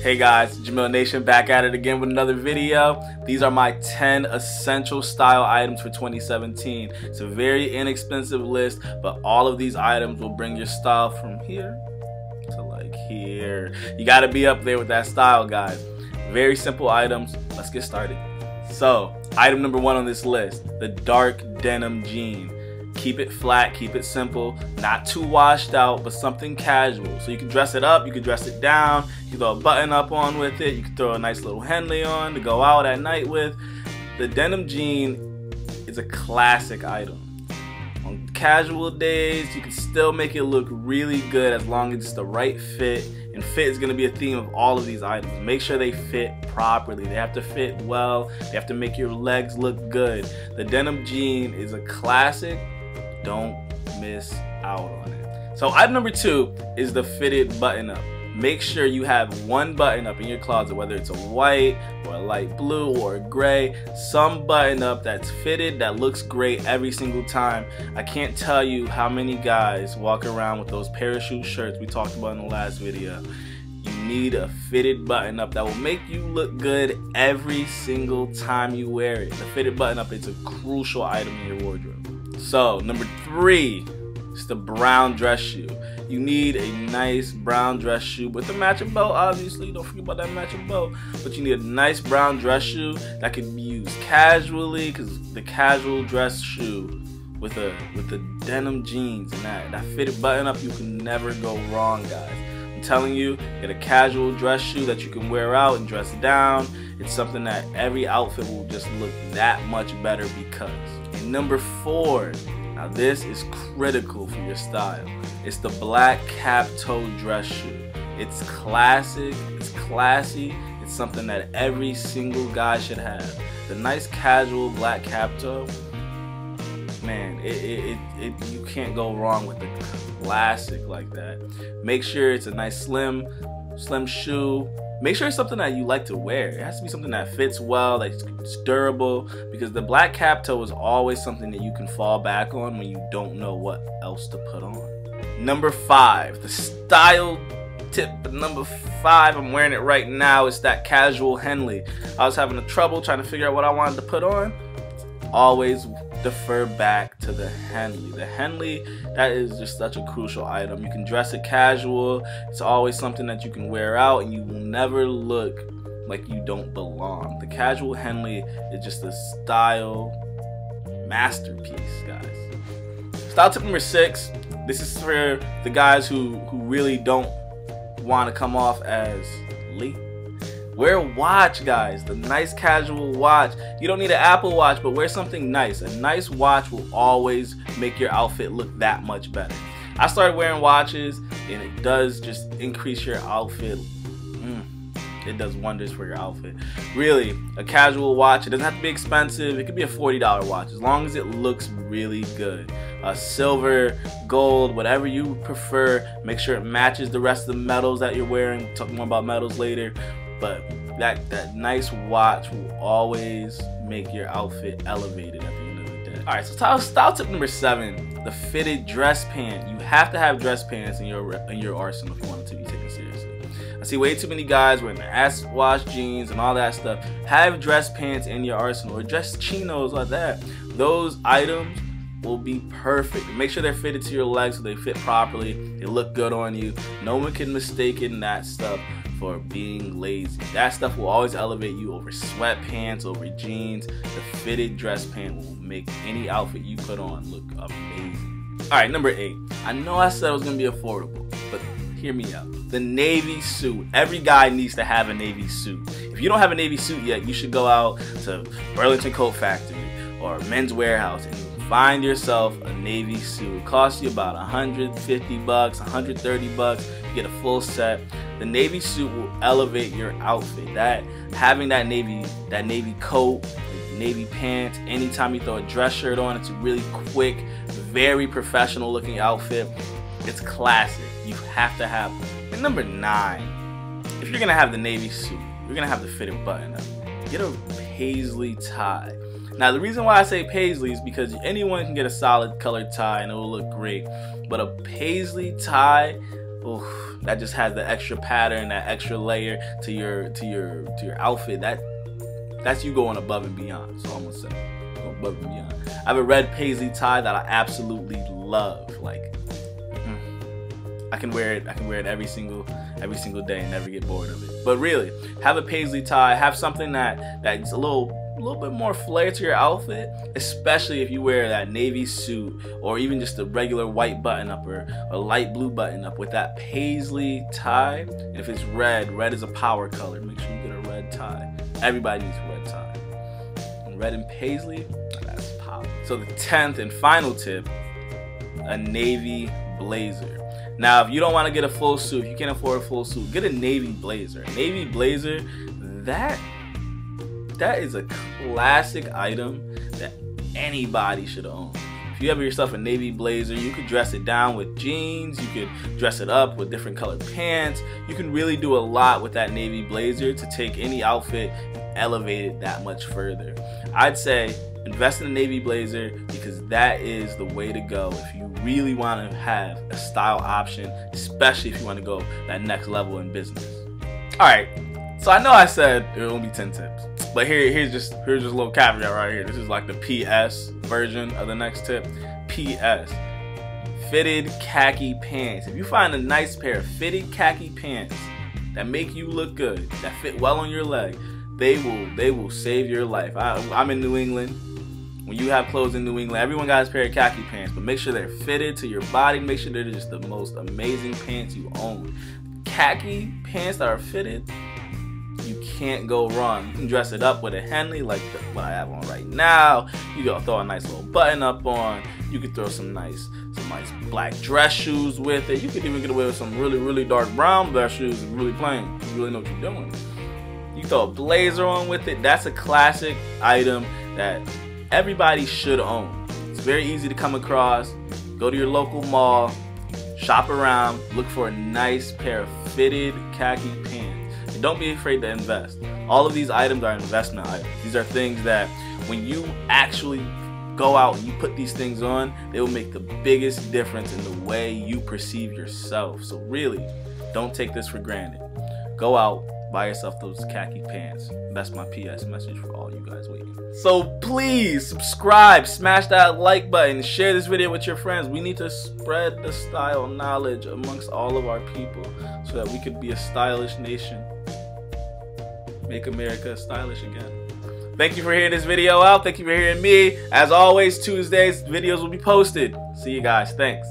Hey guys, Jahmil Nation back at it again with another video. These are my 10 essential style items for 2017. It's a very inexpensive list, but all of these items will bring your style from here to like here. You gotta be up there with that style, guys. Very simple items. Let's get started. So, item number one on this list, the dark denim jean. Keep it flat, keep it simple, not too washed out, but something casual. So you can dress it up, you can dress it down, you can throw a button up on with it, you can throw a nice little Henley on to go out at night with. The denim jean is a classic item. On casual days, you can still make it look really good as long as it's the right fit. And fit is going to be a theme of all of these items. Make sure they fit properly. They have to fit well. They have to make your legs look good. The denim jean is a classic don't miss out on it. So item number two is the fitted button up. Make sure you have one button up in your closet, whether it's a white or a light blue or a gray, some button up that's fitted that looks great every single time. I can't tell you how many guys walk around with those parachute shirts we talked about in the last video. You need a fitted button up that will make you look good every single time you wear it. The fitted button up is a crucial item in your wardrobe. So, number three is the brown dress shoe. You need a nice brown dress shoe with a matching belt, obviously. Don't forget about that matching belt. But you need a nice brown dress shoe that can be used casually because the casual dress shoe with a with the denim jeans and that, that fitted button up, you can never go wrong, guys. I'm telling you, get a casual dress shoe that you can wear out and dress down. It's something that every outfit will just look that much better because. And number four, now this is critical for your style. It's the black cap toe dress shoe. It's classic, it's classy, it's something that every single guy should have. The nice casual black cap toe, man, it, it, it, it, you can't go wrong with a classic like that. Make sure it's a nice slim, slim shoe make sure it's something that you like to wear. It has to be something that fits well, that's durable, because the black cap toe is always something that you can fall back on when you don't know what else to put on. Number five, the style tip number five, I'm wearing it right now, it's that casual Henley. I was having a trouble trying to figure out what I wanted to put on. Always defer back to the Henley. The Henley, that is just such a crucial item. You can dress it casual. It's always something that you can wear out and you will never look like you don't belong. The casual Henley is just a style masterpiece, guys. Style tip number six. This is for the guys who, who really don't want to come off as late Wear a watch, guys. The nice casual watch. You don't need an Apple Watch, but wear something nice. A nice watch will always make your outfit look that much better. I started wearing watches, and it does just increase your outfit. Mm, it does wonders for your outfit. Really, a casual watch, it doesn't have to be expensive. It could be a $40 watch, as long as it looks really good. A silver, gold, whatever you prefer. Make sure it matches the rest of the metals that you're wearing. Talk more about metals later. But that that nice watch will always make your outfit elevated at the end of the day. All right, so style, style tip number seven: the fitted dress pant. You have to have dress pants in your in your arsenal if you want it to be taken seriously. I see way too many guys wearing ass wash jeans and all that stuff. Have dress pants in your arsenal or dress chinos like that. Those items will be perfect. Make sure they're fitted to your legs so they fit properly. They look good on you. No one can mistake in that stuff for being lazy. That stuff will always elevate you over sweatpants, over jeans. The fitted dress pant will make any outfit you put on look amazing. All right, number eight. I know I said it was gonna be affordable, but hear me out. The navy suit. Every guy needs to have a navy suit. If you don't have a navy suit yet, you should go out to Burlington Coat Factory or Men's Wearhouse and find yourself a navy suit. It costs you about 150 bucks, 130 bucks. You get a full set. The navy suit will elevate your outfit. That having that navy that navy coat, navy pants, anytime you throw a dress shirt on, it's a really quick, very professional looking outfit. It's classic. You have to have. And number nine, if you're gonna have the navy suit, you're gonna have the fitted button up. Get a paisley tie. Now the reason why I say paisley is because anyone can get a solid colored tie and it will look great. But a paisley tie oof, that just has the extra pattern, that extra layer to your to your to your outfit. That that's you going above and beyond. So I'm gonna say above and beyond. I have a red paisley tie that I absolutely love. Like mm, I can wear it. I can wear it every single every single day and never get bored of it. But really, have a paisley tie. Have something that that's a little a little bit more flair to your outfit, especially if you wear that navy suit or even just a regular white button up or a light blue button up with that paisley tie. If it's red, red is a power color. Make sure you get a red tie. Everybody needs a red tie. And red and paisley, that's power. So the 10th and final tip, a navy blazer. Now, if you don't want to get a full suit, you can't afford a full suit, get a navy blazer. Navy blazer, that that is a classic item that anybody should own. If you have yourself a navy blazer, you could dress it down with jeans, you could dress it up with different colored pants. You can really do a lot with that navy blazer to take any outfit and elevate it that much further. I'd say invest in a navy blazer because that is the way to go if you really want to have a style option, especially if you want to go that next level in business. All right, so I know I said it will be 10 tips, but here, here's just here's just a little caveat right here. This is like the PS version of the next tip. PS. Fitted khaki pants. If you find a nice pair of fitted khaki pants that make you look good, that fit well on your leg, they will they will save your life. I, I'm in New England. When you have clothes in New England, everyone got a pair of khaki pants, but make sure they're fitted to your body. Make sure they're just the most amazing pants you own. Khaki pants that are fitted, you can't go wrong. You can dress it up with a Henley like the, what I have on right now. You can throw a nice little button up on. You could throw some nice some nice black dress shoes with it. You could even get away with some really really dark brown dress shoes and really plain. You really know what you're doing. You throw a blazer on with it. That's a classic item that everybody should own. It's very easy to come across. Go to your local mall, shop around, look for a nice pair of fitted khaki pants don't be afraid to invest. All of these items are investment items. These are things that when you actually go out and you put these things on, they will make the biggest difference in the way you perceive yourself. So really, don't take this for granted. Go out, buy yourself those khaki pants. That's my PS message for all you guys waiting. So please subscribe, smash that like button, share this video with your friends. We need to spread the style knowledge amongst all of our people so that we could be a stylish nation make America stylish again. Thank you for hearing this video out. Thank you for hearing me. As always, Tuesdays, videos will be posted. See you guys. Thanks.